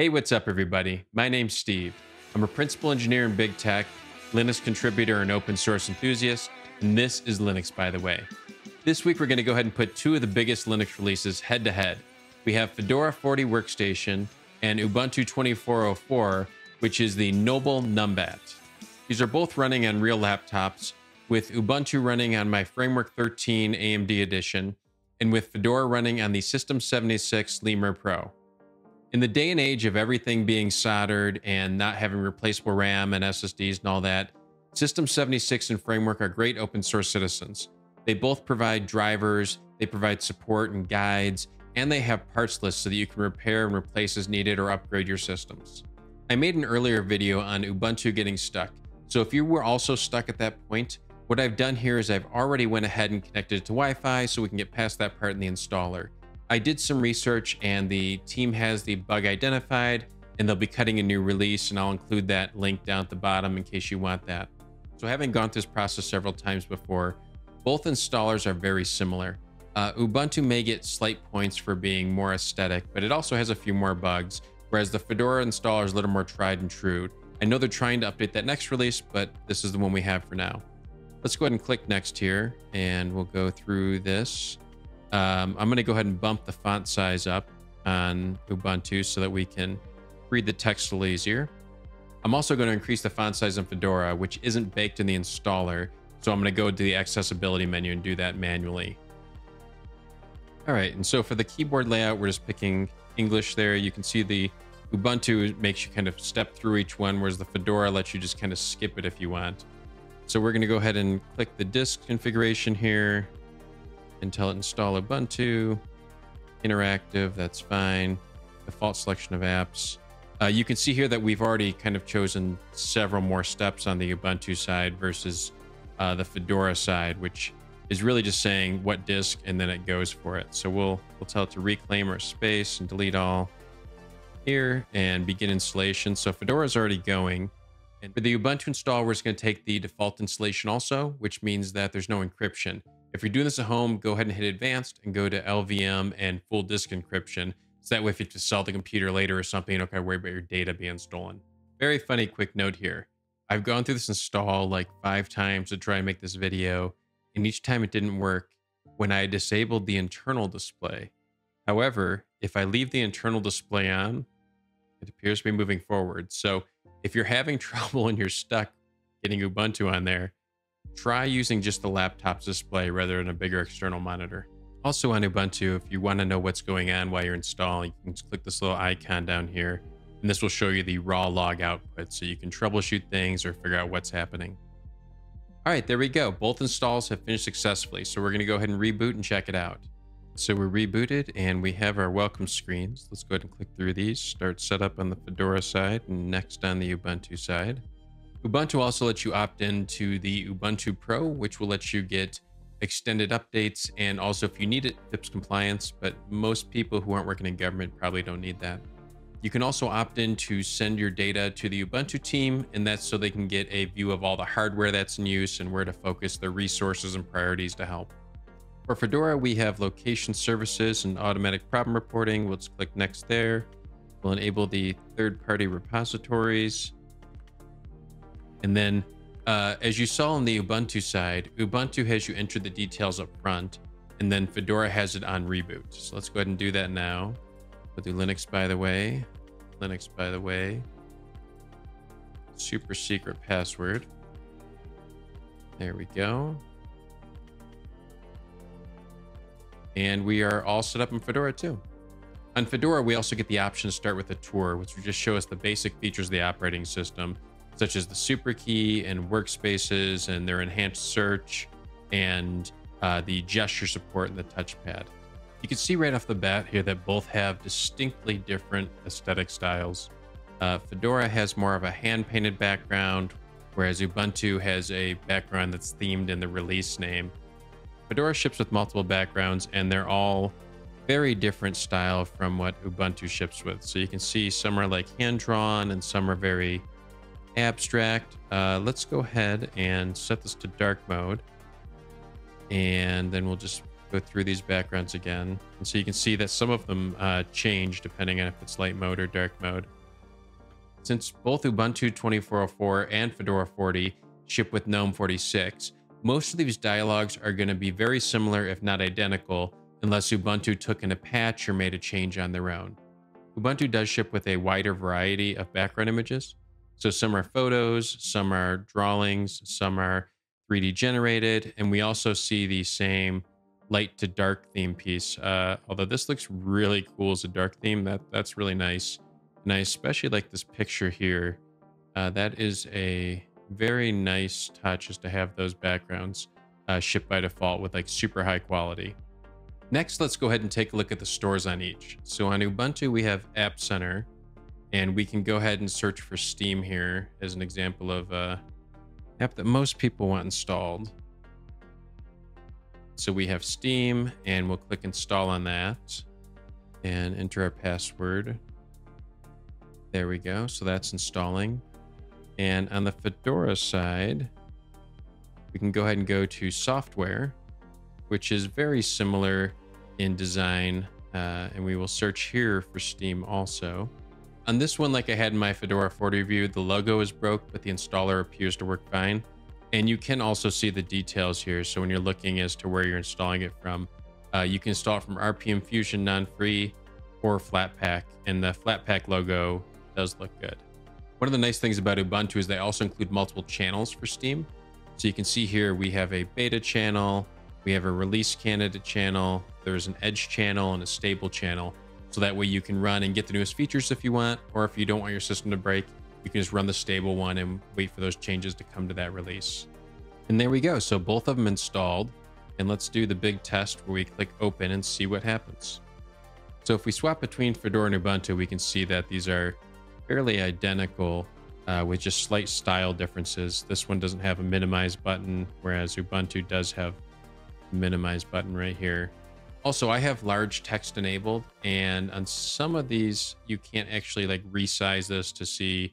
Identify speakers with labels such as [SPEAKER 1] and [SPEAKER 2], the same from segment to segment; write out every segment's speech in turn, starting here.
[SPEAKER 1] Hey, what's up, everybody? My name's Steve. I'm a principal engineer in big tech, Linux contributor, and open source enthusiast, and this is Linux, by the way. This week, we're going to go ahead and put two of the biggest Linux releases head to head. We have Fedora 40 Workstation and Ubuntu 2404, which is the Noble Numbat. These are both running on real laptops, with Ubuntu running on my Framework 13 AMD edition, and with Fedora running on the System 76 Lemur Pro. In the day and age of everything being soldered and not having replaceable RAM and SSDs and all that, System 76 and Framework are great open source citizens. They both provide drivers, they provide support and guides, and they have parts lists so that you can repair and replace as needed or upgrade your systems. I made an earlier video on Ubuntu getting stuck, so if you were also stuck at that point, what I've done here is I've already went ahead and connected it to Wi-Fi so we can get past that part in the installer. I did some research and the team has the bug identified and they'll be cutting a new release and I'll include that link down at the bottom in case you want that. So having gone through this process several times before, both installers are very similar. Uh, Ubuntu may get slight points for being more aesthetic, but it also has a few more bugs, whereas the Fedora installer is a little more tried and true. I know they're trying to update that next release, but this is the one we have for now. Let's go ahead and click next here and we'll go through this. Um, I'm going to go ahead and bump the font size up on Ubuntu so that we can read the text a little easier. I'm also going to increase the font size on Fedora, which isn't baked in the installer. So I'm going to go to the accessibility menu and do that manually. All right, and so for the keyboard layout, we're just picking English there. You can see the Ubuntu makes you kind of step through each one, whereas the Fedora lets you just kind of skip it if you want. So we're going to go ahead and click the disk configuration here it install Ubuntu. Interactive, that's fine. Default selection of apps. Uh, you can see here that we've already kind of chosen several more steps on the Ubuntu side versus uh, the Fedora side, which is really just saying what disk and then it goes for it. So we'll we'll tell it to reclaim our space and delete all here and begin installation. So Fedora is already going. And for the Ubuntu install, we're just going to take the default installation also, which means that there's no encryption. If you're doing this at home, go ahead and hit advanced and go to LVM and full disk encryption. So that way, if you to sell the computer later or something, you don't to worry about your data being stolen. Very funny quick note here. I've gone through this install like five times to try and make this video, and each time it didn't work when I disabled the internal display. However, if I leave the internal display on, it appears to be moving forward. So if you're having trouble and you're stuck getting Ubuntu on there, try using just the laptop's display rather than a bigger external monitor. Also on Ubuntu, if you want to know what's going on while you're installing, you can just click this little icon down here, and this will show you the raw log output so you can troubleshoot things or figure out what's happening. All right, there we go. Both installs have finished successfully, so we're going to go ahead and reboot and check it out. So we're rebooted and we have our welcome screens. Let's go ahead and click through these. Start setup on the Fedora side and next on the Ubuntu side. Ubuntu also lets you opt into the Ubuntu Pro, which will let you get extended updates and also if you need it, FIPS compliance, but most people who aren't working in government probably don't need that. You can also opt in to send your data to the Ubuntu team, and that's so they can get a view of all the hardware that's in use and where to focus their resources and priorities to help. For Fedora, we have location services and automatic problem reporting. We'll just click next there. We'll enable the third-party repositories. And then, uh, as you saw on the Ubuntu side, Ubuntu has you enter the details up front, and then Fedora has it on reboot. So let's go ahead and do that now. We'll do Linux, by the way. Linux, by the way. Super secret password. There we go. And we are all set up in Fedora too. On Fedora, we also get the option to start with a tour, which will just show us the basic features of the operating system such as the super key and workspaces and their enhanced search and uh, the gesture support and the touchpad. You can see right off the bat here that both have distinctly different aesthetic styles. Uh, Fedora has more of a hand-painted background, whereas Ubuntu has a background that's themed in the release name. Fedora ships with multiple backgrounds, and they're all very different style from what Ubuntu ships with. So you can see some are like hand-drawn, and some are very abstract. Uh, let's go ahead and set this to dark mode. And then we'll just go through these backgrounds again. And so you can see that some of them uh, change depending on if it's light mode or dark mode. Since both Ubuntu 2404 and Fedora 40 ship with GNOME 46, most of these dialogues are going to be very similar, if not identical, unless Ubuntu took in a patch or made a change on their own. Ubuntu does ship with a wider variety of background images. So some are photos, some are drawings, some are 3D generated, and we also see the same light to dark theme piece. Uh, although this looks really cool as a dark theme, that that's really nice. And I especially like this picture here. Uh, that is a very nice touch just to have those backgrounds uh, shipped by default with like super high quality. Next, let's go ahead and take a look at the stores on each. So on Ubuntu, we have App Center, and we can go ahead and search for Steam here as an example of a app that most people want installed. So we have Steam, and we'll click install on that and enter our password. There we go. So that's installing. And on the Fedora side, we can go ahead and go to software, which is very similar in design. Uh, and we will search here for Steam also. On this one, like I had in my Fedora 40 review, the logo is broke, but the installer appears to work fine. And you can also see the details here. So when you're looking as to where you're installing it from, uh, you can install it from RPM Fusion non-free or Flatpak. And the Flatpak logo does look good. One of the nice things about Ubuntu is they also include multiple channels for Steam. So you can see here we have a beta channel, we have a release candidate channel, there's an edge channel and a stable channel. So that way you can run and get the newest features if you want, or if you don't want your system to break, you can just run the stable one and wait for those changes to come to that release. And there we go. So both of them installed. And let's do the big test where we click open and see what happens. So if we swap between Fedora and Ubuntu, we can see that these are fairly identical uh, with just slight style differences. This one doesn't have a minimize button, whereas Ubuntu does have minimize button right here. Also, I have large text enabled, and on some of these, you can't actually like resize this to see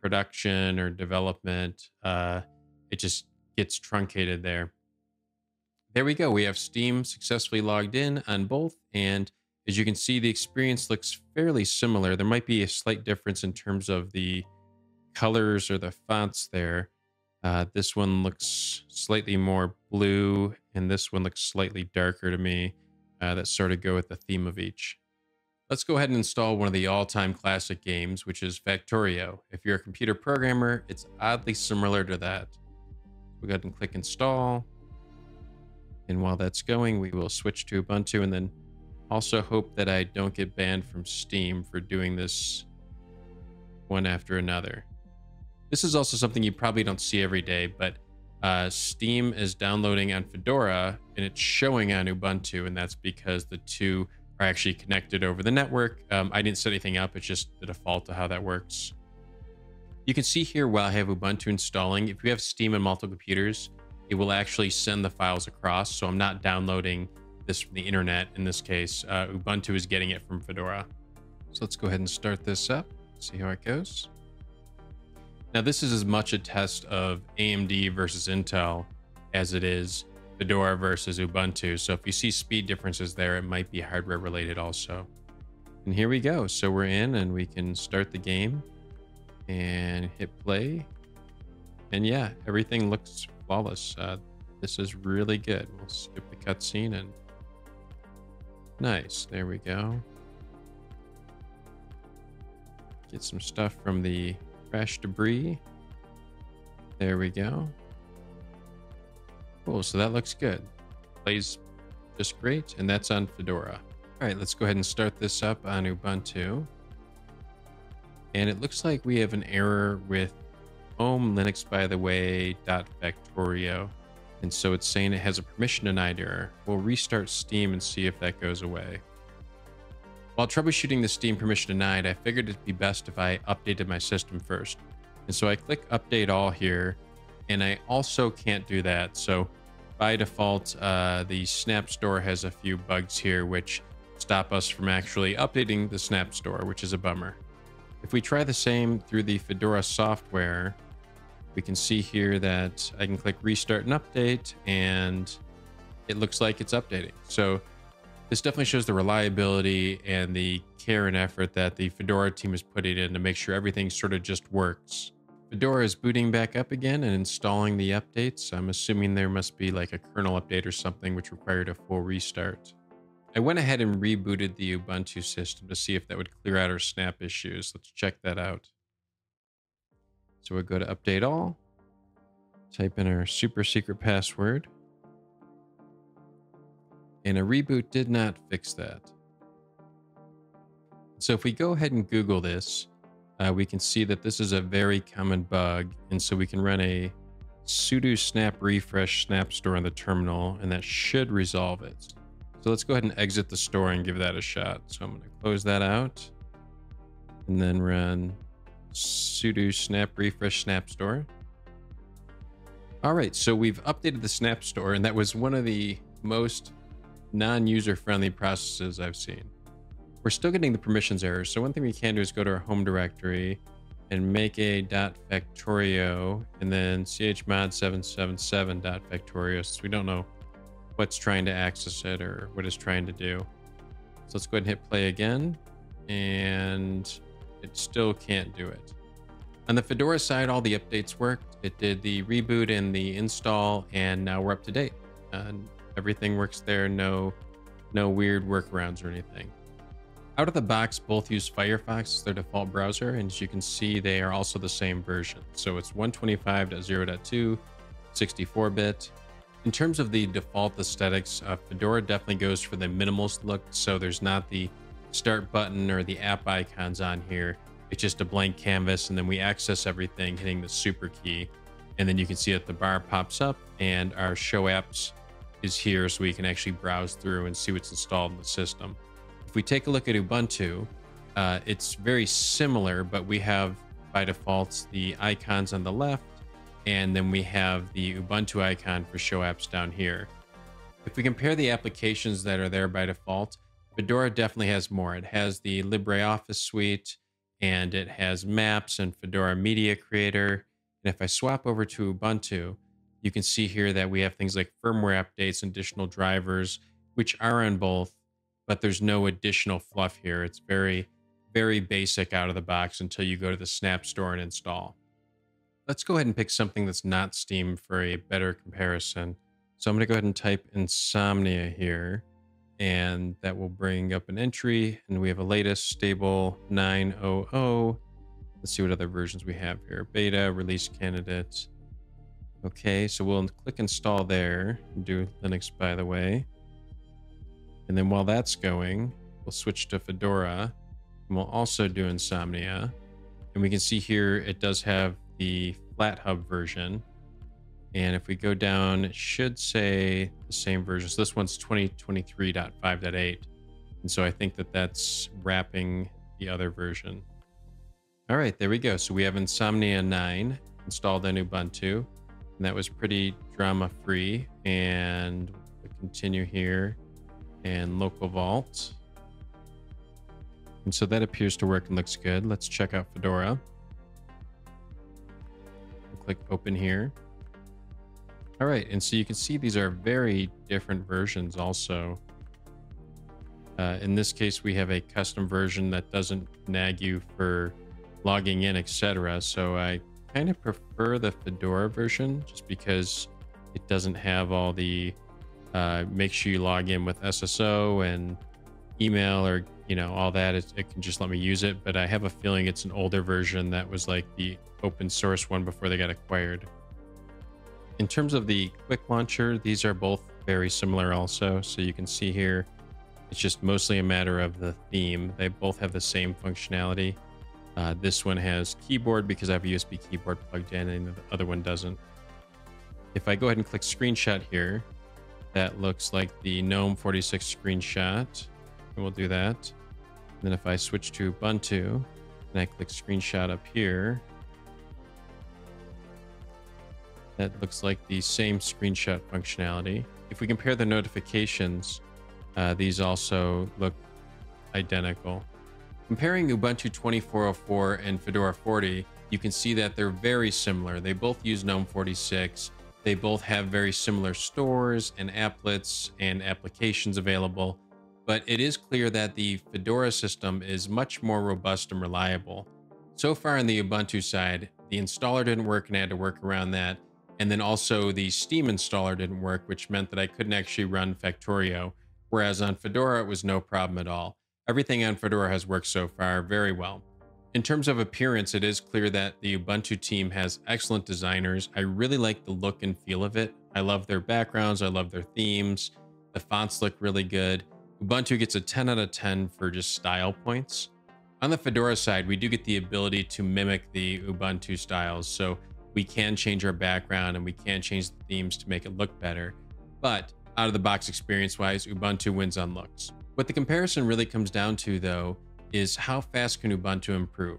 [SPEAKER 1] production or development. Uh, it just gets truncated there. There we go. We have Steam successfully logged in on both, and as you can see, the experience looks fairly similar. There might be a slight difference in terms of the colors or the fonts there. Uh, this one looks slightly more blue, and this one looks slightly darker to me. Uh, that sort of go with the theme of each. Let's go ahead and install one of the all-time classic games, which is Factorio. If you're a computer programmer, it's oddly similar to that. We go ahead and click install. And while that's going, we will switch to Ubuntu and then also hope that I don't get banned from Steam for doing this one after another. This is also something you probably don't see every day, but uh, Steam is downloading on Fedora and it's showing on Ubuntu, and that's because the two are actually connected over the network. Um, I didn't set anything up, it's just the default to how that works. You can see here while I have Ubuntu installing, if you have Steam on multiple computers, it will actually send the files across. So I'm not downloading this from the internet in this case. Uh, Ubuntu is getting it from Fedora. So let's go ahead and start this up, see how it goes. Now this is as much a test of AMD versus Intel as it is Fedora versus Ubuntu. So if you see speed differences there, it might be hardware related also. And here we go. So we're in and we can start the game and hit play. And yeah, everything looks flawless. Uh, this is really good. We'll skip the cutscene and Nice. There we go. Get some stuff from the crash debris. There we go. Cool. So that looks good. Plays just great. And that's on Fedora. All right, let's go ahead and start this up on Ubuntu. And it looks like we have an error with home Linux, by the way, dot Factorio. And so it's saying it has a permission denied error. We'll restart Steam and see if that goes away. While troubleshooting the Steam permission denied, I figured it'd be best if I updated my system first. And so I click update all here, and I also can't do that. So by default, uh, the Snap Store has a few bugs here, which stop us from actually updating the Snap Store, which is a bummer. If we try the same through the Fedora software, we can see here that I can click restart and update and it looks like it's updating. So this definitely shows the reliability and the care and effort that the Fedora team is putting in to make sure everything sort of just works. Fedora is booting back up again and installing the updates. I'm assuming there must be like a kernel update or something which required a full restart. I went ahead and rebooted the Ubuntu system to see if that would clear out our snap issues. Let's check that out. So we'll go to update all, type in our super secret password, and a reboot did not fix that. So if we go ahead and Google this, uh, we can see that this is a very common bug. And so we can run a sudo snap refresh snap store on the terminal, and that should resolve it. So let's go ahead and exit the store and give that a shot. So I'm going to close that out and then run sudo snap refresh snap store. All right, so we've updated the snap store, and that was one of the most non-user friendly processes I've seen. We're still getting the permissions errors. So one thing we can do is go to our home directory and make a .factorio and then chmod 777.factorio since we don't know what's trying to access it or what it's trying to do. So let's go ahead and hit play again and it still can't do it. On the Fedora side, all the updates worked. It did the reboot and the install, and now we're up to date. And everything works there. No, no weird workarounds or anything. Out of the box, both use Firefox as their default browser, and as you can see, they are also the same version. So it's 125.0.2, 64-bit. In terms of the default aesthetics, uh, Fedora definitely goes for the minimalist look, so there's not the start button or the app icons on here. It's just a blank canvas, and then we access everything hitting the super key. And then you can see that the bar pops up, and our show apps is here so we can actually browse through and see what's installed in the system. If we take a look at Ubuntu, uh, it's very similar, but we have by default the icons on the left, and then we have the Ubuntu icon for show apps down here. If we compare the applications that are there by default, Fedora definitely has more. It has the LibreOffice suite, and it has Maps and Fedora Media Creator. And if I swap over to Ubuntu, you can see here that we have things like firmware updates additional drivers, which are on both but there's no additional fluff here. It's very, very basic out of the box until you go to the Snap Store and install. Let's go ahead and pick something that's not Steam for a better comparison. So I'm going to go ahead and type Insomnia here, and that will bring up an entry. And we have a latest stable 900. Let's see what other versions we have here. Beta, release candidates. Okay, so we'll click install there. Do Linux, by the way. And then while that's going, we'll switch to Fedora and we'll also do Insomnia. And we can see here it does have the FlatHub version. And if we go down, it should say the same version. So this one's 2023.5.8. And so I think that that's wrapping the other version. All right, there we go. So we have Insomnia 9 installed on Ubuntu. And that was pretty drama free. And we'll continue here and local vault. And so that appears to work and looks good. Let's check out Fedora. click open here. All right, and so you can see these are very different versions also. Uh, in this case, we have a custom version that doesn't nag you for logging in, etc. So I kind of prefer the Fedora version just because it doesn't have all the uh, make sure you log in with SSO and email or you know all that. It, it can just let me use it, but I have a feeling it's an older version that was like the open source one before they got acquired. In terms of the quick launcher, these are both very similar also. So you can see here, it's just mostly a matter of the theme. They both have the same functionality. Uh, this one has keyboard because I have a USB keyboard plugged in and the other one doesn't. If I go ahead and click screenshot here, that looks like the GNOME 46 screenshot. And we'll do that. And then if I switch to Ubuntu and I click screenshot up here, that looks like the same screenshot functionality. If we compare the notifications, uh, these also look identical. Comparing Ubuntu 2404 and Fedora 40, you can see that they're very similar. They both use GNOME 46 They both have very similar stores and applets and applications available, but it is clear that the Fedora system is much more robust and reliable. So far on the Ubuntu side, the installer didn't work and I had to work around that. And then also the Steam installer didn't work, which meant that I couldn't actually run Factorio. Whereas on Fedora, it was no problem at all. Everything on Fedora has worked so far very well. In terms of appearance, it is clear that the Ubuntu team has excellent designers. I really like the look and feel of it. I love their backgrounds. I love their themes. The fonts look really good. Ubuntu gets a 10 out of 10 for just style points. On the Fedora side, we do get the ability to mimic the Ubuntu styles. So we can change our background and we can change the themes to make it look better. But out of the box experience wise, Ubuntu wins on looks. What the comparison really comes down to though is how fast can Ubuntu improve?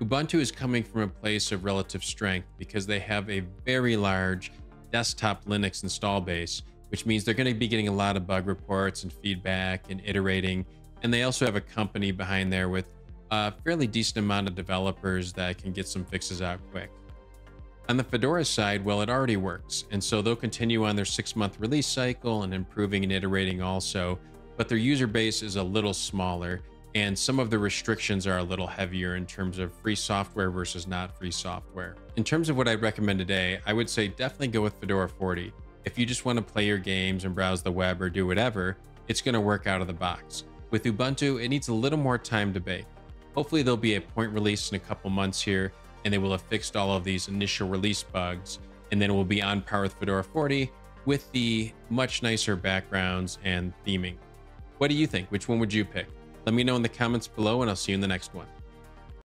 [SPEAKER 1] Ubuntu is coming from a place of relative strength because they have a very large desktop Linux install base, which means they're going to be getting a lot of bug reports and feedback and iterating. And they also have a company behind there with a fairly decent amount of developers that can get some fixes out quick. On the Fedora side, well, it already works. And so they'll continue on their six month release cycle and improving and iterating also. But their user base is a little smaller and some of the restrictions are a little heavier in terms of free software versus not free software. In terms of what I'd recommend today, I would say definitely go with Fedora 40. If you just want to play your games and browse the web or do whatever, it's going to work out of the box. With Ubuntu, it needs a little more time to bake. Hopefully there'll be a point release in a couple months here, and they will have fixed all of these initial release bugs, and then we'll be on par with Fedora 40 with the much nicer backgrounds and theming. What do you think? Which one would you pick? Let me know in the comments below, and I'll see you in the next one.